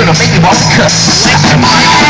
gonna make me want to cuss.